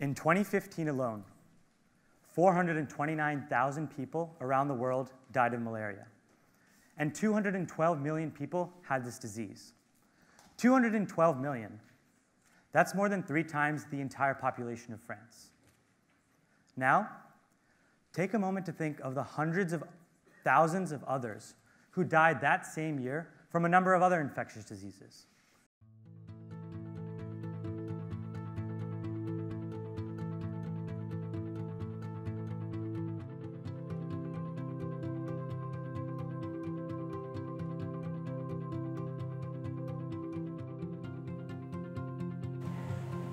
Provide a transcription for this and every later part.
In 2015 alone, 429,000 people around the world died of malaria, and 212 million people had this disease. 212 million. That's more than three times the entire population of France. Now, take a moment to think of the hundreds of thousands of others who died that same year from a number of other infectious diseases.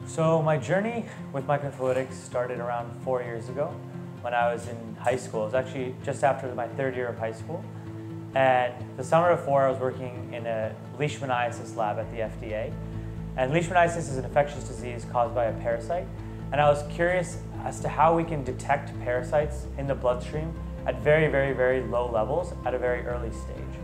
So my journey with microfluidics started around four years ago when I was in high school. It was actually just after my third year of high school. And the summer before, I was working in a leishmaniasis lab at the FDA. And leishmaniasis is an infectious disease caused by a parasite. And I was curious as to how we can detect parasites in the bloodstream at very, very, very low levels at a very early stage.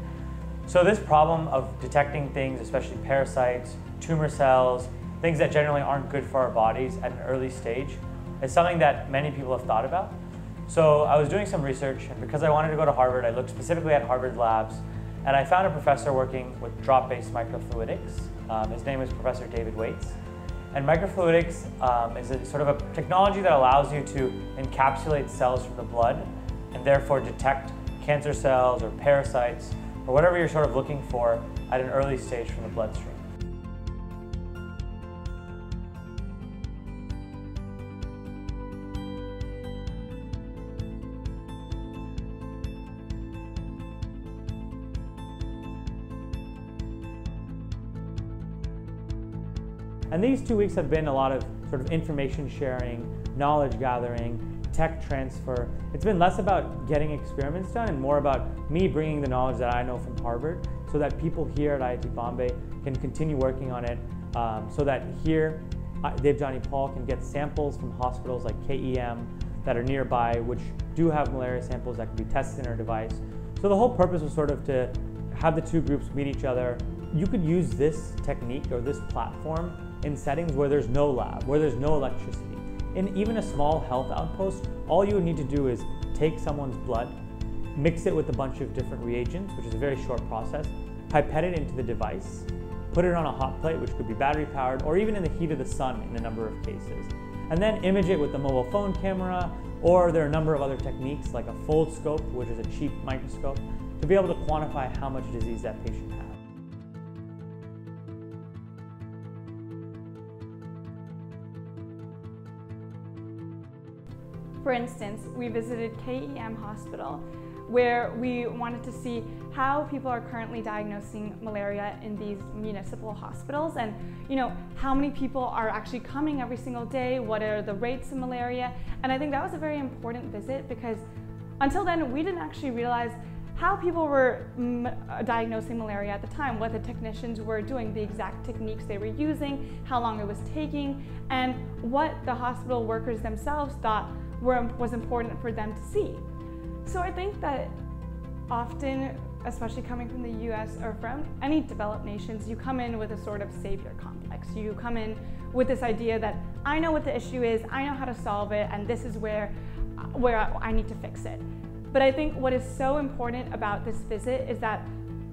So this problem of detecting things, especially parasites, tumor cells, things that generally aren't good for our bodies at an early stage is something that many people have thought about. So I was doing some research, and because I wanted to go to Harvard, I looked specifically at Harvard labs, and I found a professor working with drop-based microfluidics. Um, his name is Professor David Weitz. And microfluidics um, is a, sort of a technology that allows you to encapsulate cells from the blood and therefore detect cancer cells or parasites or whatever you're sort of looking for at an early stage from the bloodstream. And these two weeks have been a lot of sort of information sharing, knowledge gathering, tech transfer. It's been less about getting experiments done and more about me bringing the knowledge that I know from Harvard so that people here at IIT Bombay can continue working on it um, so that here Debjani Paul can get samples from hospitals like KEM that are nearby which do have malaria samples that can be tested in our device. So the whole purpose was sort of to have the two groups meet each other. You could use this technique or this platform in settings where there's no lab, where there's no electricity. In even a small health outpost, all you would need to do is take someone's blood, mix it with a bunch of different reagents, which is a very short process, pipette it into the device, put it on a hot plate, which could be battery powered, or even in the heat of the sun in a number of cases. And then image it with a mobile phone camera, or there are a number of other techniques like a Foldscope, which is a cheap microscope, to be able to quantify how much disease that patient For instance, we visited KEM Hospital where we wanted to see how people are currently diagnosing malaria in these municipal hospitals and you know how many people are actually coming every single day what are the rates of malaria. And i think that was a very important visit because until then we didn't actually realize how people were mm, uh, diagnosing malaria at the time, what the technicians were doing, the exact techniques they were using, how long it was taking, and what the hospital workers themselves thought were, was important for them to see. So I think that often, especially coming from the US or from any developed nations, you come in with a sort of savior complex. You come in with this idea that I know what the issue is, I know how to solve it, and this is where, uh, where I need to fix it. But I think what is so important about this visit is that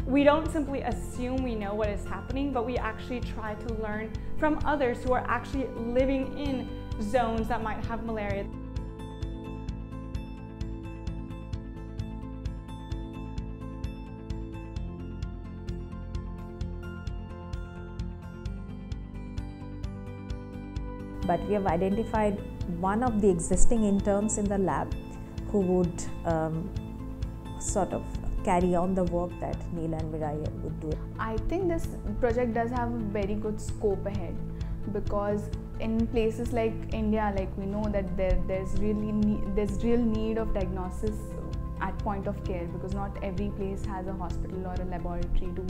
we don't simply assume we know what is happening, but we actually try to learn from others who are actually living in zones that might have malaria. but we have identified one of the existing interns in the lab who would um, sort of carry on the work that Neil and Mirai would do. I think this project does have a very good scope ahead because in places like India, like we know that there, there's really there's real need of diagnosis at point of care because not every place has a hospital or a laboratory to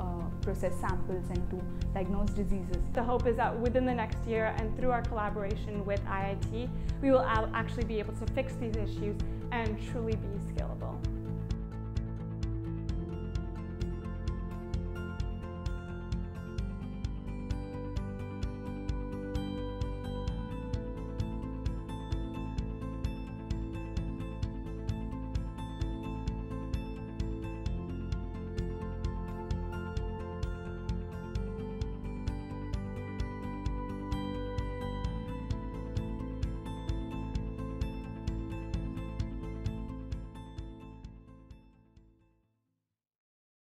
uh, process samples and to diagnose diseases. The hope is that within the next year and through our collaboration with IIT, we will actually be able to fix these issues and truly be scalable.